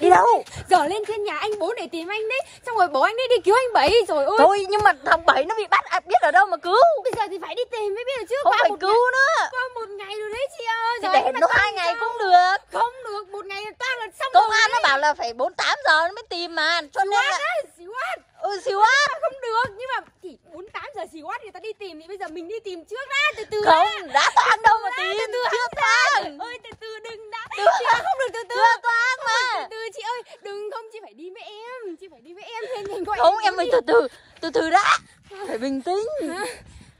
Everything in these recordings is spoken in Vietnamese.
Đi đâu? Giờ lên trên nhà anh bốn để tìm anh đấy. Xong rồi bố anh đi đi cứu anh Bảy Rồi ôi. Thôi nhưng mà thằng Bảy nó bị bắt à, biết ở đâu mà cứu? Bây giờ thì phải đi tìm mới biết được chứ. Không qua phải một cứu nữa. ngày, Qua một ngày rồi đấy chị ơi Thì để nó hai ngày sao? cũng được. Không được một ngày toàn là xong Công an nó bảo là phải 48 giờ nó mới tìm mà. Cho nên là á, xíu á Ừ xíu á. Không được Nhưng mà chỉ 48 giờ xíu á người ta đi tìm Thì bây giờ mình đi tìm trước đã Từ từ Không đã. đã toan đâu mà Từ tìm. từ từ Chưa hãng ta. toan. Ơi từ từ đừng đã. Chị ơi, không được từ từ. Chưa toan từ mà. từ chị ơi. Đừng không chị phải đi với em. Chị phải đi với em thêm nhanh gọi Không em bốn đi. từ từ Từ từ đã. Phải bình tĩnh.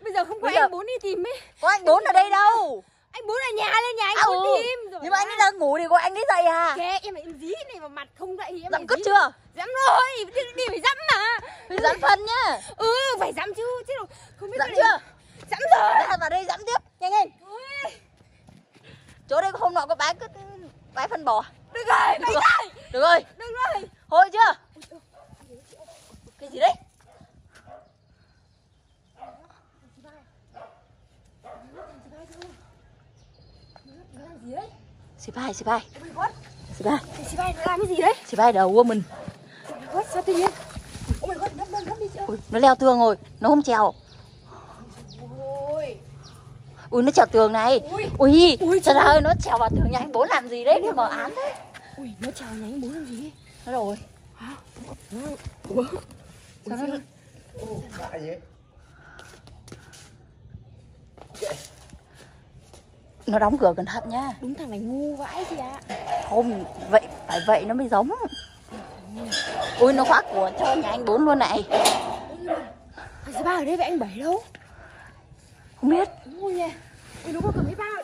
Bây giờ không có anh bốn đi tìm ấy. Có anh bốn ở đây đâu anh bốn ở nhà lên nhà anh ừ. tìm rồi Nhưng mà anh ấy đang ngủ thì có anh ấy dậy à? Kệ em phải dí cái này vào mặt không dậy thì em phải cứt dí. chưa? Dẫm rồi đi, đi phải dẫm mà. Phải dặm phân nhá. Ừ phải dẫm chứ chứ không biết cái chưa? dẫm rồi. Ra vào đây dặm tiếp Nhanh lên. Chỗ đây hôm nọ có bãi cứ bãi phân bò. Được rồi Được rồi. Được rồi. Được rồi. Thôi chưa? Cái gì đấy gì đấy? Xì bài xì god Xì bay nó làm cái gì đấy? Xì bài đầu của mình. Oh my god sao tự nhiên? Oh my god nấp nấp nấp đi Ui, Nó leo tường rồi Nó không trèo. Ôi. Ui nó trèo tường này. Ui. Ui, Ui, trời ơi nó trèo vào tường nhà anh bố làm gì đấy Để mở án đấy. Ui nó chào nhánh bố làm gì? Nó rồi. Hả? Ủa? Sao nó Nó đóng cửa cẩn thận nhá đúng thằng này ngu vãi chị ạ. Không, vậy phải vậy nó mới giống. Ui nó khóa cửa cho nhà anh bốn luôn này. Thằng chị ba ở đây với anh bảy đâu? Không biết. Đúng rồi nha. Ui nó có cầm cái bao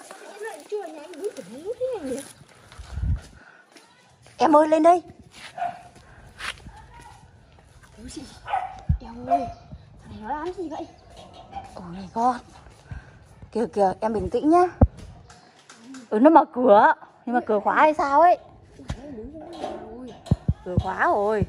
chưa nhà anh bốn tưởng ngu thế này nhỉ? Em ơi lên đây. Ôi chị Eo ơi Thằng này nó làm gì vậy? Oh my god. Kìa kìa em bình tĩnh nhá Ừ nó mở cửa. Nhưng mà cửa khóa hay sao ấy? Cửa khóa rồi.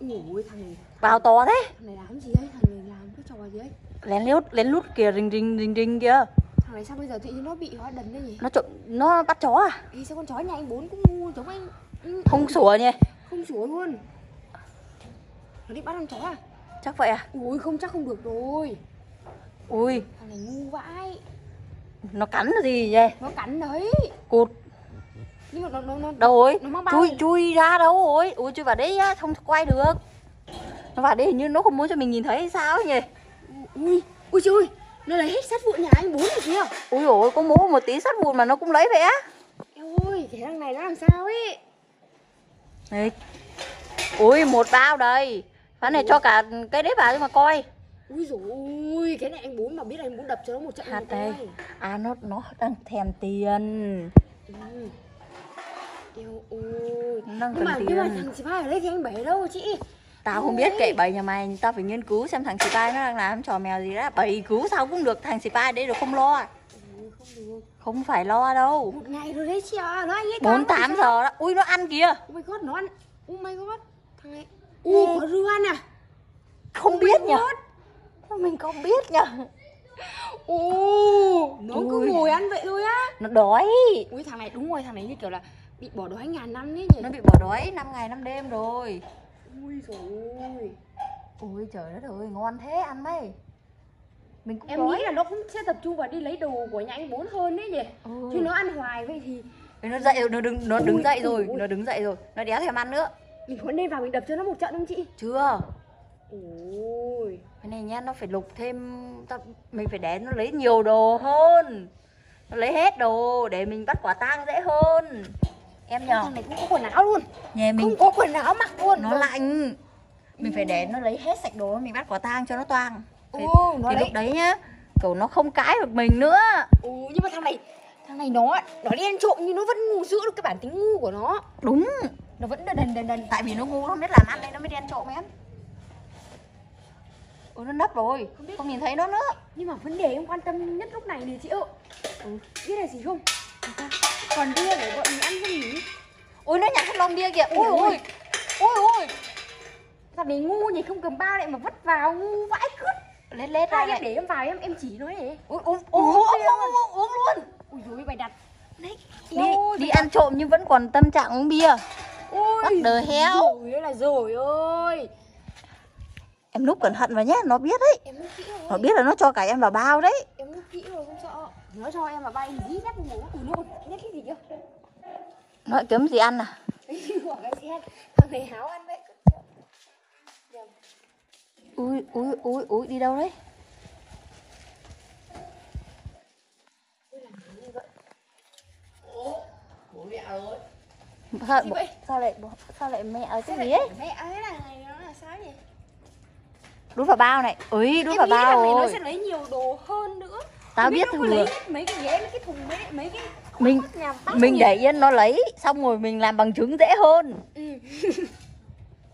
Ui thằng này Vào to thế. Thằng này làm gì đấy Thằng này làm cái trò gì đấy Lén lút lén lút kìa rình rình rình rình kìa. Thằng này sao bây giờ tự nhiên nó bị hóa đần đấy nhỉ Nó trộm Nó bắt chó à? Ê sao con chó nhà anh bốn cũng ngu giống anh Không sủa nhỉ? Không sủa luôn Nó định bắt con chó à Chắc vậy à? Ui không chắc không được rồi. Ui. Thằng này ngu vãi Nó cắn cái gì vậy? Nó cắn đấy. Cụt. Nhưng mà nó nó nó Đâu bao Chui chui ra đâu rồi Ui chui vào đấy á Không quay được. Nó vào đây hình như nó không muốn cho mình nhìn thấy hay sao ấy nhỉ? Ui Ui ơi. Nó lấy hết sắt vụn nhà anh bốn rồi kìa. Ui dồi có mố một tí sắt vụn mà nó cũng lấy vậy á. Ơi Cái thằng này nó làm sao ấy? Đấy. Ui một bao đây. Phát này cho cả cái đấy vào cho mà coi Ui dồi Cái này anh bốn mà biết anh bốn đập cho nó một trận Hát đây. À nó nó đang thèm tiền. Ừ. Ôi. Đang Nhưng mà, nhưng mà thằng chị ba ở đây thì anh bảy đâu chị? Tao không biết kệ bầy nhà mày Tao phải nghiên cứu xem thằng Spy nó đang làm trò mèo gì đó. Bầy cứu sao cũng được Thằng Spy đấy được không lo? Ừ, Không được. Không phải lo đâu. Một ngày rồi đấy chị ạ Nó anh ấy bốn cắn tám thì sao? giờ đó. Ui nó ăn kìa. Oh my god nó ăn. Oh my god. Thằng này. Ui có rưa ăn à? Không Oh biết. Sao Mình không biết nhở Ồ Nó cứ Ui. ngồi ăn vậy thôi á Nó đói Ui thằng này đúng rồi Thằng này như kiểu là Bị bỏ đói ngàn năm ấy nhỉ Nó bị bỏ đói 5 ngày 5 đêm rồi Ui dồi ôi Ui trời đất ơi ngon thế ăn mấy Mình cũng Em đói nghĩ là nó cũng sẽ tập trung vào đi lấy đồ của nhà anh bốn hơn đấy nhỉ Ừ. Chứ nó ăn hoài vậy thì Nó dậy rồi, nó đứng nó đứng Ui, dậy rồi, ui. nó đứng dậy rồi. Nó đéo thèm ăn nữa. Mình có nên vào mình đập cho nó một trận không chị Chưa. Ôi Cái này nhá, nó phải lục thêm ta- mình phải để nó lấy nhiều đồ hơn. Nó lấy hết đồ để mình bắt quả tang dễ hơn. Em nhờ. Thằng này cũng có quần áo luôn Nhà mình Không có quần áo mặc luôn nó lạnh. Mình phải để nó lấy hết sạch đồ mình bắt quả tang cho nó toang. Thì, nó thì lấy lúc đấy nhá, kiểu nó không cãi được mình nữa. Ồ, nhưng mà thằng này thằng này nó nó đi ăn trộm nhưng nó vẫn ngu giữ được cái bản tính ngu của nó Đúng. nó vẫn đần đần đần Tại vì nó ngu nó biết làm ăn nên nó mới đi ăn trộm em. Ừ nó nấp rồi, Không biết. không nhìn thấy nó nữa. nhưng mà vấn đề em quan tâm nhất lúc này thì chị ơi ừ. biết là gì không còn bia để bọn mình ăn không nhỉ Ôi nó nhặt cái lon bia kìa. Ôi Ôi, ôi. Ôi ôi. thằng này ngu nhỉ không cầm bao lại mà vất vào ngu vãi cứt Lên lên hai ra em này. để em vào em em chỉ nó ấy Ui, uống uống uống uống uống luôn. ui dồi mày đặt Đi Ôi, đi ăn trộm nhưng vẫn còn tâm trạng uống bia. Ôi What the hell? Rồi là rồi ơi Em núp cẩn thận vào nhé, nó biết đấy. Em núp kỹ rồi Nó biết là nó cho cả em vào bao đấy. Em núp kỹ rồi không sợ Nó cho em mà bay dí nắp ngủ nó còn nhét cái gì cơ Nó kiếm gì ăn à? Quả cái sen Thằng này háo ăn đấy Ui, ui, ui, ui, đi đâu đấy? Bố mẹ ơi Sao, Gì vậy? sao lại sao lại mẹ ở cái gì ấy? Mẹ ấy là này nó là sao nhỉ Đút vào bao này. Ui, đút Em vào bao này nó rồi. sẽ lấy nhiều đồ hơn nữa Tao biết thừa. lấy hết mấy cái ghế, mấy cái thùng, mấy, mấy cái Mình mình để yên nó lấy xong rồi mình làm bằng chứng dễ hơn. ừ.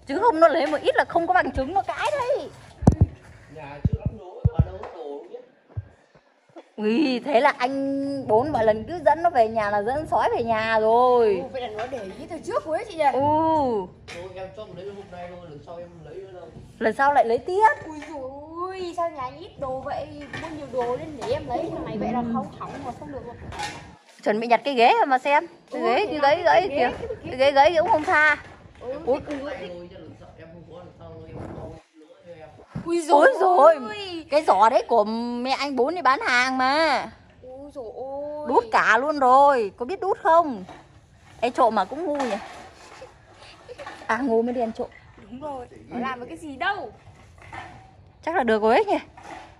Chứ không nó lấy một ít là không có bằng chứng nó cãi đấy. Ui, thế là anh bốn mọi lần cứ dẫn nó về nhà là dẫn sói về nhà rồi. Ồ, vậy là nó để ý từ trước rồi ấy chị nhỉ Ừ, Đồ em cho lấy hôm nay thôi Lần sau em lấy nữa đâu lần sau lại lấy tiếp. Ui dồi ôi, sao nhà anh ít đồ vậy Mua nhiều đồ lên để em lấy Thằng này vậy là không hỏng mà không được rồi Chuẩn bị nhặt cái ghế mà xem. Cái Ừ, ghế, cái ghế ghế cái kìa. ghế, cái Cái ghế ghế cũng không tha. Ừ, Ui, Tay rồi cho lần sau em không có lần sau em không nữa Ui Ôi dồi rồi. Cái giỏ đấy của mẹ anh bốn đi bán hàng mà. Ui dồi ôi. Đút cả luôn rồi. Có biết đút không? Ê trộm mà cũng ngu nhỉ. À ngu mới đi ăn trộm. Đúng rồi, nó làm với cái gì đâu? Chắc là được rồi ấy nhỉ.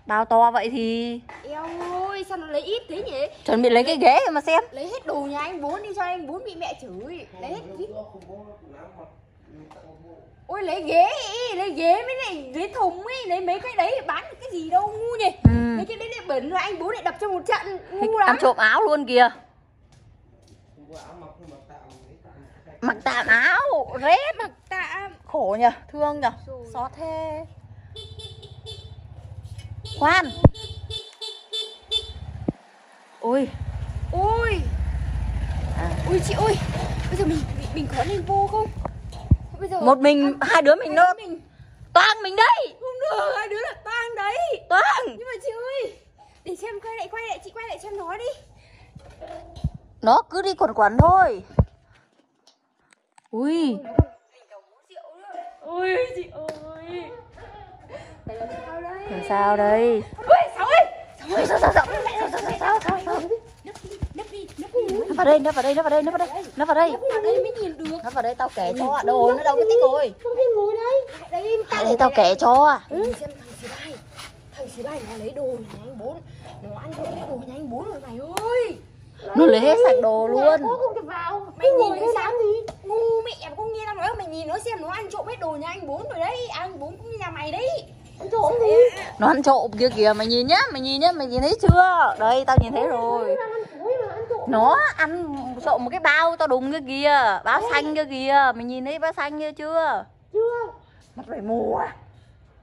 Bao to vậy thì Eo ơi, sao nó lấy ít thế nhỉ? Chuẩn bị lấy cái ghế mà xem. Lấy hết đồ nhà anh bốn đi cho anh bốn bị mẹ chửi. Lấy hết Không Ôi lấy ghế ý, lấy ghế mới này lấy thùng ấy, lấy mấy cái đấy bán được cái gì đâu ngu nhỉ? Ừ. Mấy cái đấy lại bẩn rồi anh bố lại đập cho một trận ngu Ăn lắm. trộm áo luôn kìa. Mặc tạm áo Rét Mặc tạm. Khổ nhỉ Thương nhỉ. Xót thế. Khoan. Ui. Ôi. À. Ôi chị ơi Bây giờ mình mình, mình có nên vô không Một mình Hai đứa mình đứa mình. Toang mình đây Không được hai đứa là toang đấy. Toang. Nhưng mà chị ơi Để xem quay lại quay lại chị quay lại cho nó đi. Nó cứ đi quẩn quẩn thôi. Ui. Ôi chị ơi. Làm sao đây? Sao đây Ôi Sáu ơi. Ui, sao, sao, sao, sao, sao, sao, sao, sao, sao. Nấp đi nấp đi nấp đi Nó vào đây, nó vào đây, nó vào đây, nó vào đây Nó vào đây. Được. Nó vào đây, tao kể cho Đâu rồi, nó đâu cái tích rồi Không thể ngồi đây. Đây đây tao kể cho à xem thằng xì bai Thằng xì bai nó lấy đồ nhà anh bốn. Nó ăn trộm cái đồ nhà anh bốn rồi mày ơi. Nó lấy hết sạch đồ luôn. không được vào. Mày nhìn thấy sao gì Ngu mẹ không nghe tao nói Mày nhìn nó xem nó ăn trộm hết đồ nhà anh bốn rồi đấy. Anh bốn cũng nhà mày đấy. Ăn trộm gì? Nó ăn trộm kia kìa, mày nhìn nhá, mày nhìn nhá, mày nhìn thấy chưa? Đây, tao nhìn thấy rồi Nó ăn trộm một cái bao tao đùng kia kìa. Bao xanh kia kìa, mày nhìn thấy bao xanh kia chưa? Chưa. Mắt mày mù à.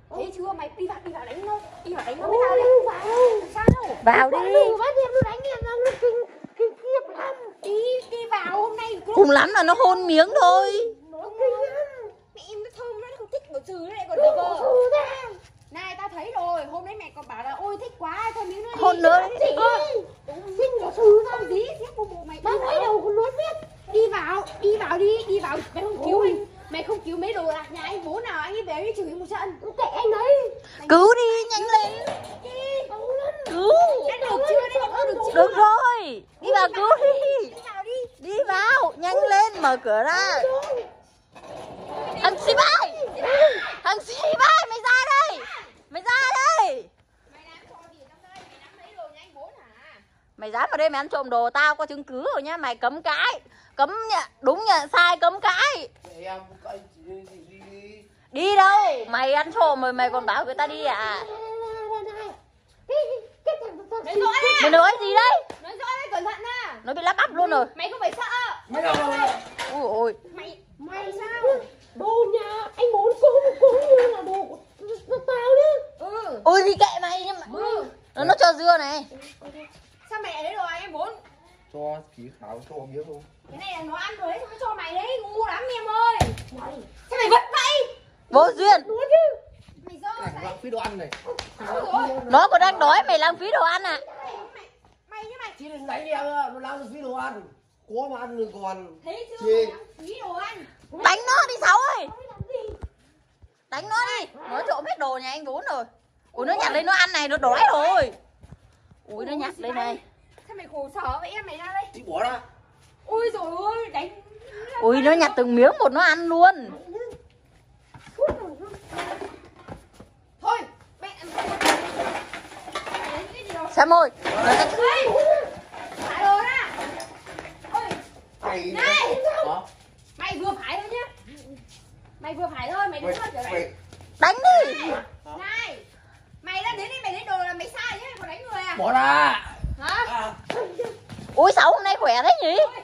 Thấy chưa mày đi vào đi vào đánh nó. Đi vào đánh nó mới tao đi. Sao? Đâu Vào đi. Bắt em nó đánh em nó kinh kinh khiếp lắm. Đi đi vào hôm nay Cùng lắm là nó hôn miếng thôi. Nó kinh lắm. Mẹ em nó thơm nó không thích của trừ lại còn đờ vờ này tao thấy rồi. Hôm đấy mẹ còn bảo là ôi thích quá thôi miếng nữa đi. Hôn nữa. gì xin của trừ tao dí xếp của bộ mày tao thấy đầu con nuốt biết. Đi vào đi vào đi đi vào. Mày không cứu anh. Mày không cứu mấy đồ đạc nhà anh bố nào anh ấy về đi chửi một trận. Kệ anh đấy Cứu đi, nhanh lên. đi. Cứu đã được chưa? đấy đã được chưa? Được rồi, đi vào cứu đi. đi. Vào đi. Đi vào, nhanh lên, mở cửa ra. Thằng xì bai Thằng xì bai, mày ra Mày ra đây. Mày làm trò gì trong đây? Mày nắm lấy đồ nhà anh bố hả? Mày dám vào đây mày ăn trộm đồ Tao có chứng cứ rồi nhá. Mày cấm cãi Cấm nhận, đúng nhận sai cấm cãi đi đi đi Đi. Đâu? Mày ăn trộm rồi mày còn bảo người ta đi à? Nói rõ Mày nói gì đấy? Nói rõ đấy cẩn thận nè Nó bị lắp bắp luôn rồi. Mày không phải sợ. Mày đâu Ui ôi mày mày sao? Đồ nhà anh bốn cũng cũng như là đồ của tao đấy. Ừ. Ôi thì kệ mày nhưng mà ừ. Nó, nó cho dưa này. Sao mày lấy đồ anh em bốn? Cho chỉ khảo cho miếng không cái này là nó ăn rồi đấy sao nó cho mày đấy ngu lắm em ơi. Sao mày vứt vậy? Vô duyên. Mày dơ Cảnh đấy lãng phí đồ ăn này. Nó còn đang đói mày lãng phí đồ ăn à? Mày mày như mày. Chị đừng đánh em ạ, nó lãng phí đồ ăn. Có mà ăn rồi còn Chị. mày lãng phí đồ ăn anh bốn rồi ui nó nhặt lên nó ăn này nó đói rồi ui nó nhặt lên này Sao mày khổ sở vậy em mày ra đây đi bỏ ra Ui rồi ôi đánh ui nó nhặt từng miếng một nó ăn luôn Thôi mẹ Đánh xem ơi nó sẽ Ê Thả đồ ra Ôi mày Này! Hả? Mày vừa phải thôi nhá Mày vừa phải thôi mày mày đứng ở trở lại mày đánh đi Này Mày đã đến đi mày lấy đồ là mày sai chứ mày còn đánh người à bỏ ra Hả à, ui sáu hôm nay khỏe thế nhỉ Ôi,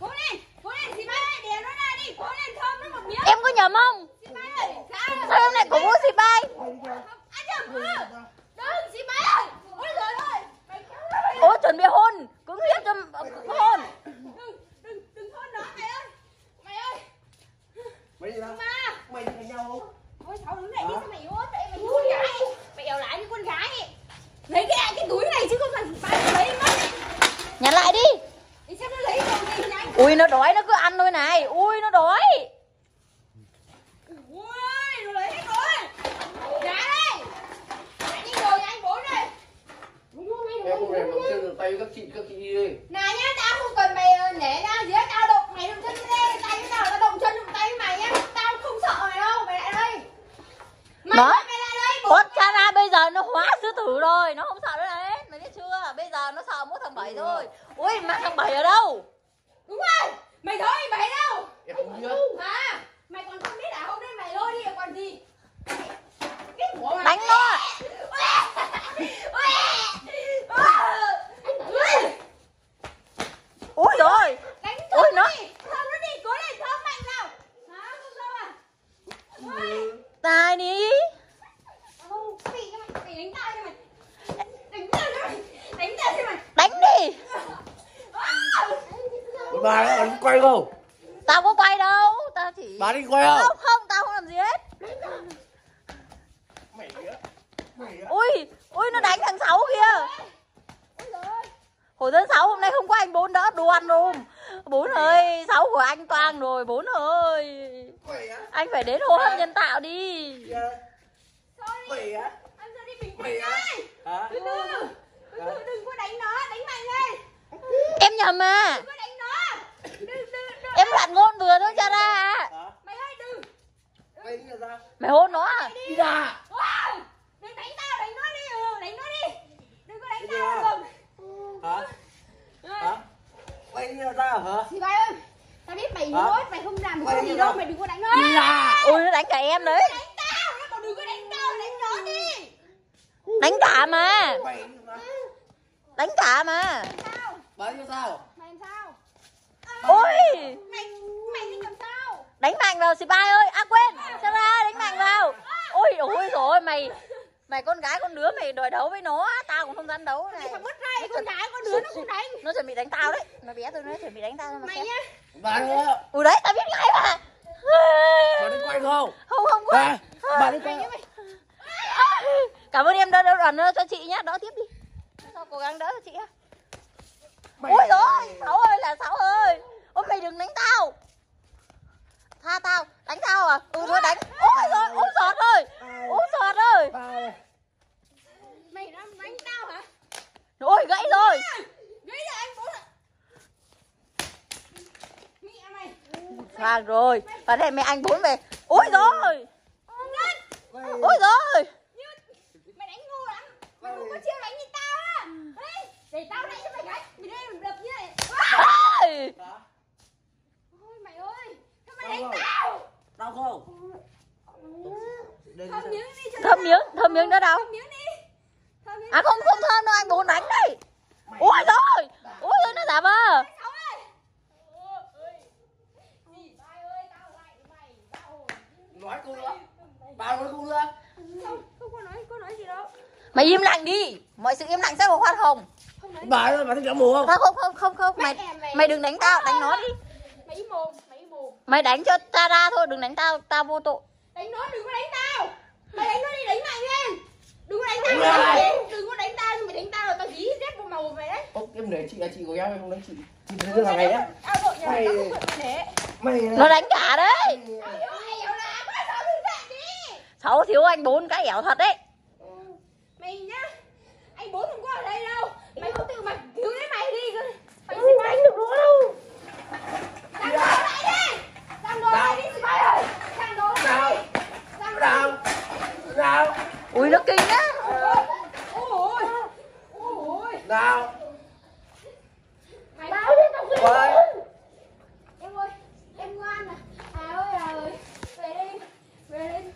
Cố lên Cố lên dì ba ơi đè nó ra đi Cố lên thơm nó một miếng em có nhầm không Dì ba ơi Sao sao hôm nay cổ vũ xì bay Ăn nhầm ừ Đừng dì ba ơi Ôi giời ơi Mày kéo nó đi ôi chuẩn bị hôn cứng hiếp cho hôn Đừng đừng đừng hôn nó mày ơi Mày ơi mày đi ra Ma mày đi đánh nhau không Ôi cháu đứng dậy đi sao mày yếu ớt vậy mày như con gái Mày ẻo lại như con gái Lấy cái cái túi này chứ không phải bà lấy mất nhặt lại đi Đi xem nó lấy đồ gì nhanh ui nó đói nó cứ ăn thôi này. Ui nó đói. Ui, nó lấy hết rồi. Trả đây. Trả đồ nhà anh bốn đây. Em không rèm động chân được tay các chị các chị đi đi Này nhá, tao không cần mày ờ, nể ra gì hết Tao động mày động chân đi đây Tay cái nào tao động chân động tay với mày nhá. Tao không sợ mày đâu, mày lại đây Mày, Nó. mày lại đây bốn. Ủa cha ra bây giờ nó hóa sư tử rồi. Nó không sợ nữa đấy. Mày biết chưa? Bây giờ nó sợ mỗi thằng bảy thôi. Ui mà thằng bảy ở đâu Đúng rồi, mày thôi mày đâu em không biết Hả? Mày còn không biết à? Hôm nay mày lôi đi còn gì? Cái của mày. Đánh nó Ui rồi Đánh Ôi, Ôi nó- nó đi. Thơm nó đi, cố lên thơm mạnh nào. Hả? Không sao à? Ôi, Tài đi không, bị cho mày, mày đánh tao cho mày. Đánh tao cho mày. Đánh tao cho mày. Đánh đi À! bà nó còn quay không Tao có quay đâu Tao chỉ bà đi quay không Không không tao không làm gì hết mày á mày á Ui Ui nó đánh thằng sáu kìa Ôi giời ơi. Hồi tháng sáu hôm nay không có anh bốn đỡ đồ ăn luôn Bốn ơi Sáu của anh toang rồi Bốn ơi mày á Anh phải đến hô hấp nhân tạo đi Sorry. mày á Anh ra đi bình mày tĩnh á đây. hả Từ từ. Từ từ, đừng có đánh nó, đánh mạnh lên. Em nhầm à Đừng có đánh nó. Đừng, đừng, đừng. Em loạn ngôn vừa thôi cha ra à hả? Mày ơi, đừng. mày đi ra Mày hôn nó à? Đi. Ra. Wow! Đừng đánh tao, đánh nó đi, ừ, đánh nó đi. Đừng có đánh tao được hả? Hả? Mày đi ra hả? Thì bài ơi, tao biết mày ớt, mày không làm được Mày cái gì đâu, mày đừng có đánh nó. Đi ra. Ui nó đánh cả em đấy. Đánh tao, nó còn đừng có đánh tao, đánh nó đi. Đánh cả mà. Đánh cả mà Bà đi sao? Mày làm sao? Ôi! Mày, mày đi làm sao? Đánh mạnh vào Spai ơi! À quên! Cha ra đánh mạnh vào. Ôi ôi rồi mày Mày con gái con đứa mày đòi đấu với nó Tao cũng không dám đấu Mày này. phải mất ray, con gái, con đứa nó không đánh. Nó chuẩn bị đánh tao đấy. Nó bé tôi nó chuẩn bị đánh tao mà Mày nhá. Bà nữa Ui đấy tao biết ngay mà. Bà đi quay không? Không không bà có bà đi Mày quay mày. Cảm ơn em đỡ đỡ đoàn cho chị nhá. Đỡ tiếp đi. Sao cố gắng đỡ cho chị á. Mày- Ôi rồi Sáu ơi là Sáu ơi. Ôi mày đừng đánh tao. Tha tao Đánh tao à? Ừ thôi đánh. Ôi rồi ôi giọt ơi. Ôi giọt ơi. Mày đang đánh tao hả? Ôi gãy rồi. Đấy là anh bố ạ. Mẹ mày. Hoàng rồi. Và đây mẹ anh bốn về. Ôi rồi Ôi rồi mày đánh ngu lắm. Mày không có chiêu đánh như tao á Đấy, để tao đánh cho mày đánh mày đây mày đập như này Ôi ôi mày ơi sao mày đánh tao Đau không? Đây thơm miếng đi cho Thơm miếng Thơm miếng nữa đâu thơm miếng đi thơm miếng À không không thơm đâu anh bốn đánh đây Ôi rồi Ôi rồi nó giả vờ Sáu ơi ôi Dì bai ơi tao lại mày tao Nói cô nữa Bà nói cô nữa không không có nói có nói gì đâu Mày im lặng đi Mọi sự im lặng sẽ có khoan hồng không ơi, bà thích cả mù không? Không không không không không. Mày mày đừng đánh tao Đánh nó đi. Mày im mồm mày im mồm. Mày đánh cho ta ra thôi Đừng đánh tao Tao vô tội. Đánh nó đừng có đánh tao. Mày đánh nó đi đánh mạnh lên. Đừng có đánh tao mày đừng có đánh tao mày đánh tao là tao dí rét vào màu mày đấy. Ô, em để chị là chị của em, không đánh chị. Chị thấy là ngày á tao vội nhà Mày- không vội mày Mày Nó đánh cả đấy. Mày Cháu thiếu anh bốn cái ẻo thật đấy Mày nhá Anh bốn không có ở đây đâu Mày có tự mà cứu lấy mày đi Mày xin Đánh được nữa đâu Sang đồ lại đi Sang đồ lại đi xin mày ơi Sang đồ lại đi Sang đồ Nào Nào Ui nó kinh á. Ôi Ôi Nào. Mày Báo cho tao hơn Em ơi Em ngoan à. À ơi à ơi. Về đi Về đi.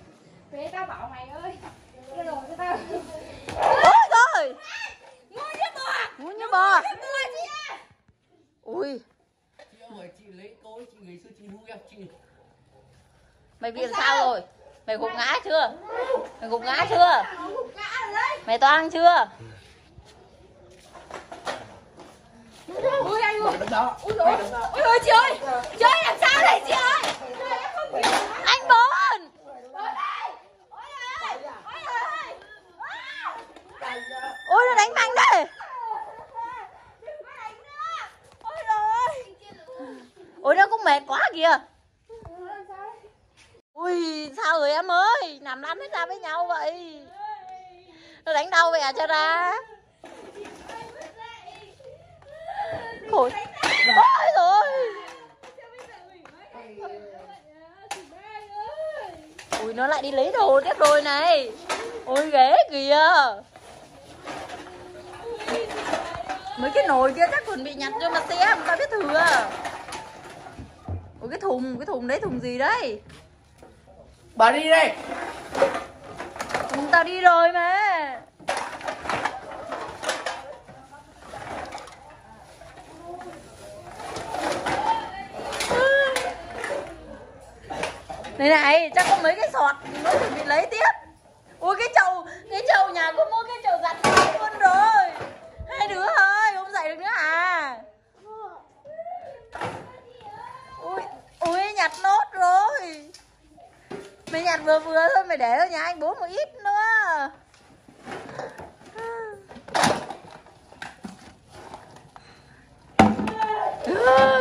Về tao bảo mày ơi. Đưa đồ cho tao. Ôi rồi Ngu như bò. Ngu như bò. Ui Chị ơi. Chị lấy tôi chị ngày xưa chị nuôi em chị. Mày bị làm sao rồi Mày gục ngã chưa? Mày gục ngã chưa? Mày toang chưa? Ôi anh ơi. Ôi chị ơi. Chị ơi làm sao đây chị ơi? Trời em không hiểu Anh bốn Ôi nó đánh mạnh đấy. Đừng có đánh nữa Ôi trời Ui nó cũng mệt quá kìa Ui, sao rồi em ơi? Nằm lăn hết ra với nhau vậy? Nó đánh đau vậy à cho ra. Khổ. Ôi rồi. Ui, nó lại đi lấy đồ tiếp rồi này. Ôi ghế kìa. Mấy cái nồi kia chắc còn bị nhặt cho mà xem Tao biết thừa. Ủa, cái thùng Cái thùng đấy, thùng gì đấy? Bà đi đây. Chúng tao đi rồi mà. Này này, chắc có mấy cái sọt nó chuẩn bị lấy tiếp. Ui cái chậu, cái chậu nhà có mỗi cái chậu ít nữa.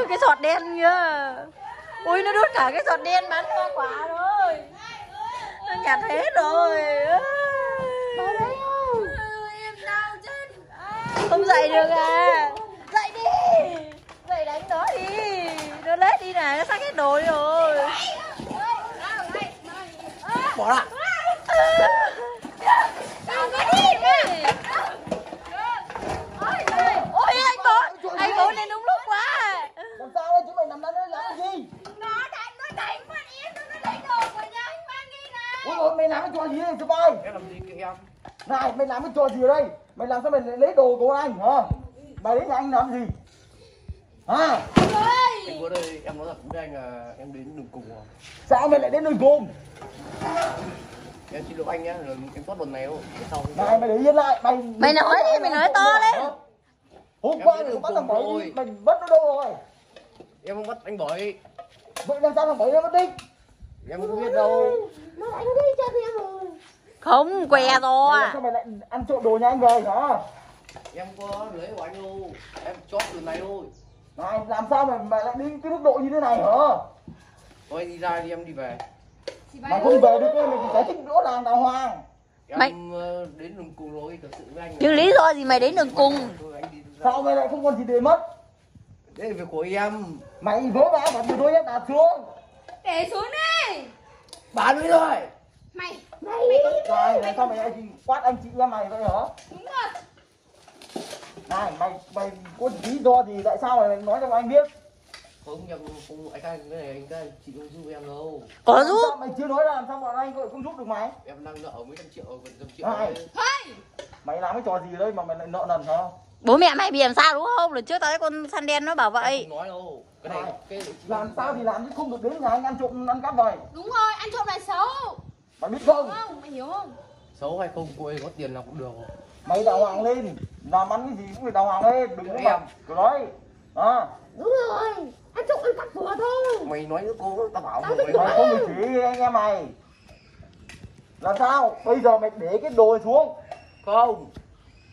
Cái sọt đen kìa ui nó đốt cả cái sọt đen bán hoa quả rồi. Nó nhặt hết rồi. Không? Dậy được à? Dậy đi. Dậy đánh nó đi. Nó lết đi này nó xách hết đồ đi rồi Bỏ lại Đừng có đi mà. ôi anh bố anh bố lên đúng lúc quá làm sao đây chúng mày nằm đây nó làm cái gì Nó đánh, nó đánh con em, nó lấy đồ của nhà anh mang đi này ôi ôi mày làm cái trò gì đây chúng mày Em làm gì kìa em này mày làm cái trò gì ở đây? Mày làm sao mày lấy đồ của anh hả? Mày đến nhà anh làm gì? Hả? Anh có đây em nói thật với anh là em đến đường cùng rồi. Sao mày lại đến nơi cùng? Em xin lỗi anh nhá, rồi em tốt lần này đâu Sau. Này mày để yên lại mày Mày nói đi, mày nói to lên. hôm qua mày đường bắt thằng bảy mày vứt nó đâu rồi? Em không bắt anh bởi vậy làm sao thằng bảy nó mất đi? Em không biết đâu. Nó đánh đi chân em rồi không què mày to làm sao mày lại ăn trộm đồ nhà anh về hả? Em có lấy của anh đâu Em chót từ này thôi. Này làm sao mày mày lại đi cái mức độ như thế này hả? Thôi đi ra đi em đi về. Mày không về được mày phải giải thích đỗ làng đàng hoàng. Em Mày- ờ, đến đường cùng rồi, thật sự với anh nhưng lý do gì mày đến đường cùng? Sao mày lại không còn gì để mất? Đây là việc của em. Mày vớ vã và tôi hết đạp xuống. Để xuống đi. Bán đi rồi Mày Mày này làm sao mày lại quát anh chị em mày vậy hả? Đúng rồi. Này mày mày có lý do gì tại sao mày nói cho anh biết? Không, em không, anh cái này anh cái chị không giúp em đâu. Có giúp. sao mày chưa nói là làm sao bọn anh gọi không giúp được mày? Em đang nợ mấy trăm triệu, gần trăm triệu Này. đấy. Thôi mày làm cái trò gì ở đây mà mày lại nợ nần hả? Bố mẹ mày bị làm sao đúng không? Lần trước tao thấy con săn đen nó bảo vậy. Không nói đâu. Cái này, Này. cái làm sao thì làm chứ không được đến nhà anh ăn trộm ăn cắp vậy. Đúng rồi, ăn trộm là xấu mày biết không? Không? Mày hiểu không? Xấu hay không, cô ấy có tiền là cũng được mày đào hoàng lên làm ăn cái gì cũng phải đào hoàng lên đừng có mà cứ nói à, Đúng rồi Ăn trộm ăn cắp vừa thôi. Mày nói với cô, tao bảo Tao mày mày nói không được chỉ anh em mày. Làm sao? Bây giờ mày để cái đồ xuống. Không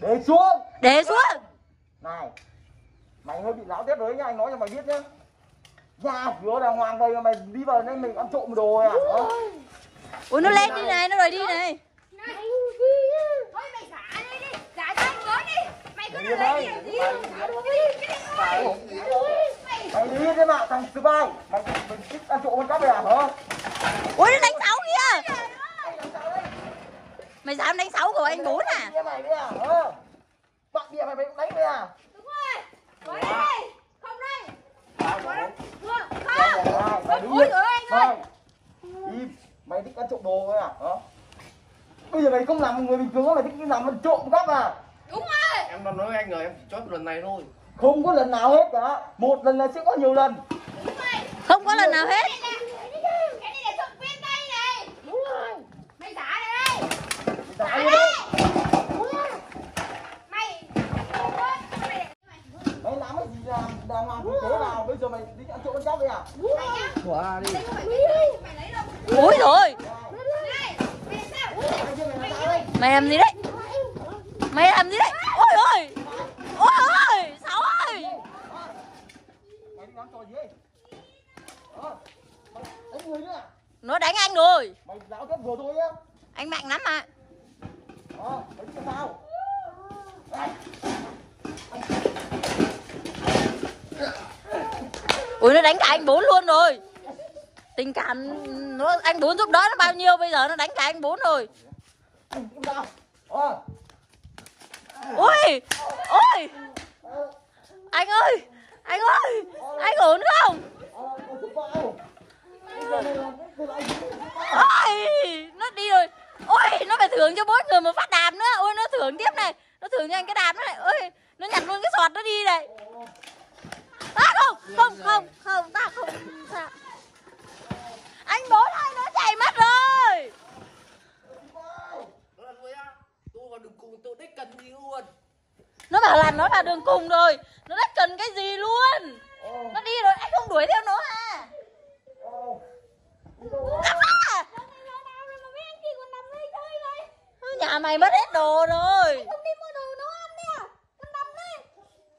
để xuống. Để xuống. Này mày hơi bị láo tiết đấy nha anh nói cho mày biết nhá. Nhà cửa đàng hoàng đây mà mày đi vào đây mình ăn trộm đồ à? Hả? Ui nó lên đi này nó rồi đi này Này. Thôi mày xả đi đi. Xả cho anh với đi. Mày cứ Đi lấy. Xả luôn đi. Này thôi. Mày đi thế mà thằng thứ bay mày thích ăn trộm con cắp mày à hả ui nó đánh sáu kìa mày dám đánh sáu của anh bốn à đấy bạn bia mày đánh mày à đúng rồi. Không đây. Rồi. Không. Ôi ơi, anh ơi. Mày thích ăn trộm đồ thôi à? Hả? Bây giờ mày không làm một người bình thường, mày thích đi làm ăn trộm cắp à? Đúng rồi. Em nói anh rồi, em chỉ chốt một lần này thôi. Không có lần nào hết cả. Một lần là sẽ có nhiều lần. Đúng rồi. không có lần nào hết. Mày làm cái gì làm đàng hoàng tử tế nào? Bây giờ mày đi ăn trộm cắp đấy à? Mày nhá. Quả đi. Đây không phải cái tay, mày lấy đâu. ui rồi Này, mày làm sao? Mày chưa mày làm sao đây? Mày làm gì đấy. Mày làm gì đấy? Ôi ôi! Ôi ôi! Sáu ơi! Nó đánh anh rồi. Mày giáo vừa thôi nhá. anh mạnh lắm mà. Ờ, ui nó đánh cả anh bốn luôn rồi. Tình cảm nó anh bốn giúp đỡ nó bao nhiêu bây giờ nó đánh cả anh bốn rồi ui ui anh ơi anh ơi, anh ổn không? Ôi, nó đi rồi. Ôi, nó phải thưởng cho bố người một phát đạp nữa. Ôi, nó thưởng tiếp này. Nó thưởng cho anh cái đạp nữa này. Ôi, nó nhặt luôn cái sọt nó đi này. À không không không không, ta không sao anh bố ơi nó chạy mất rồi Nó là nuôi á. Tôi vào đích cần gì luôn. nó bảo là nó là đường cùng rồi nó đã cần cái gì luôn Ờ. nó đi rồi anh không đuổi theo nó à à nhà mày mất hết đồ rồi Không đi mua đồ nấu ăn nè. Con nằm đi.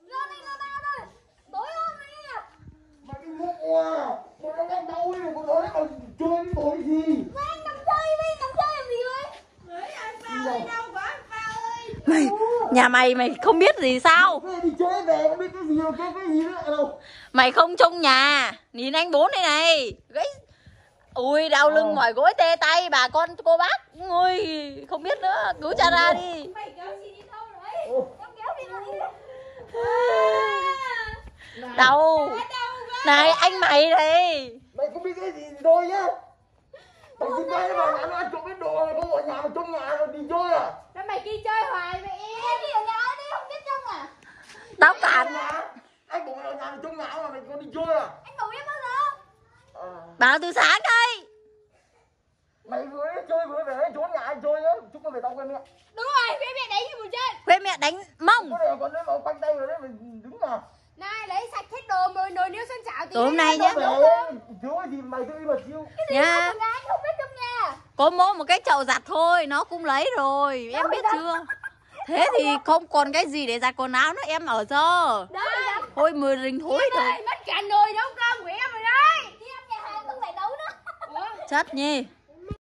Giờ này là tao rồi. Tối hôm nay nè. Mày đi mua à? Mày đang đang đau đi, còn nói còn chơi cái bồi gì? Mà anh nằm chơi đi, nằm chơi làm gì vậy? Đấy, anh Pao ơi, đau quá anh Pao ơi. mày nhà mày mày không biết gì sao Mày đi chơi về không biết cái gì đâu, cái cái gì nữa đâu. mày không trông nhà nhìn anh bốn đây này gãy ui đau lưng Ờ. mỏi gối tê tay bà con cô bác ui không biết nữa cứu cha ra đi Mày kéo gì đi đâu đấy? Ồ. Em kéo đi đâu đi? đau này anh mày này Mày không biết cái gì thì thôi nhá. Mày bay nó vào nhà nó ăn trộm cái đồ này không ở nhà mà trong nhà rồi đi chơi à? Đó mày đi chơi hoài mày em đi ở nhà đi không biết trông à? tao Ở cản nhà. Anh bảo mày ở nhà mà trong nhà mà mày có đi chơi à? Anh ngủ em bao giờ? Từ sáng đây Mày vừa chơi vừa về trốn nhà anh chơi á, chúc con về tao quên mẹ. Đúng rồi, phía mẹ đánh như một chân. quê mẹ đánh mông Có còn đấy mà quanh tay rồi đấy mày đứng mà. Này lấy sạch hết đồ rồi nồi niêu sơn chảo tí. Tối hôm nay nhá. Thiếu cái gì mày tự đi mà chiêu. nha Con gái không biết trong nhà. có mỗi một cái chậu giặt thôi nó cũng lấy rồi em biết chưa thế thì không còn cái gì để giặt quần áo nữa em ở giờ thôi mười rình thối Em rồi ơi, mất cả nồi nấu cơm của em rồi đấy. Đi ăn nhà hàng không phải nấu nữa. Ủa? Chất nhi.